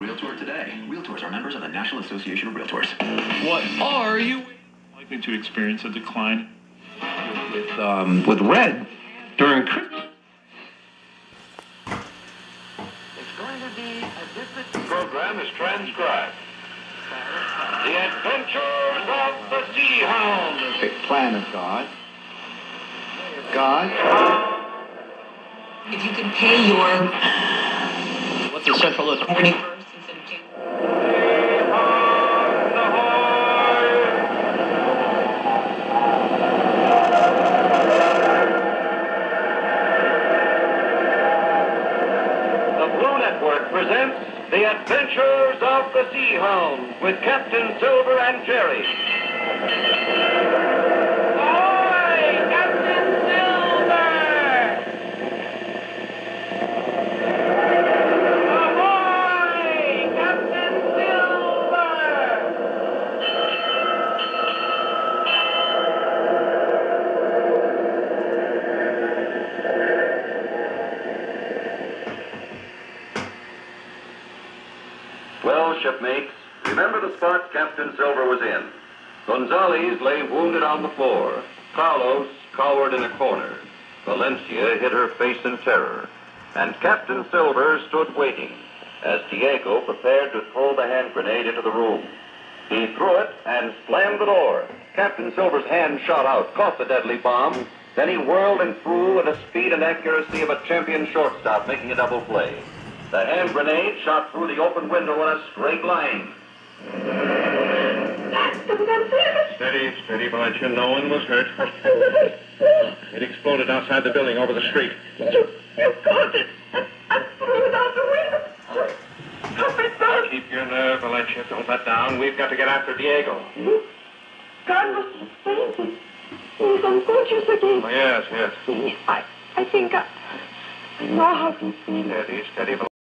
Realtor today. Realtors are members of the National Association of Realtors. What are you likely to experience a decline With um, with red during Christmas. It's going to be a different program is transcribed. The Adventures of the Sea Hound. plan of God. God. If you can pay your What's the central limit? Network presents The Adventures of the Sea Hound with Captain Silver and Jerry. Ahoy, Captain Silver! Ahoy, Captain Silver! Well, shipmates, remember the spot Captain Silver was in. Gonzales lay wounded on the floor. Carlos cowered in a corner. Valencia hid her face in terror. And Captain Silver stood waiting as Diego prepared to throw the hand grenade into the room. He threw it and slammed the door. Captain Silver's hand shot out, caught the deadly bomb. Then he whirled and threw with the speed and accuracy of a champion shortstop making a double play. The hand grenade shot through the open window in a straight line. Steady, steady, Valencia. No one was hurt. It exploded outside the building over the street. You, you caused it. I threw it out the window. Now keep your nerve, Valencia. Don't let down. We've got to get after Diego. Carlos is fainting. He's unconscious again. Oh, yes, yes. I, I think I, I know how to feel. Steady, steady,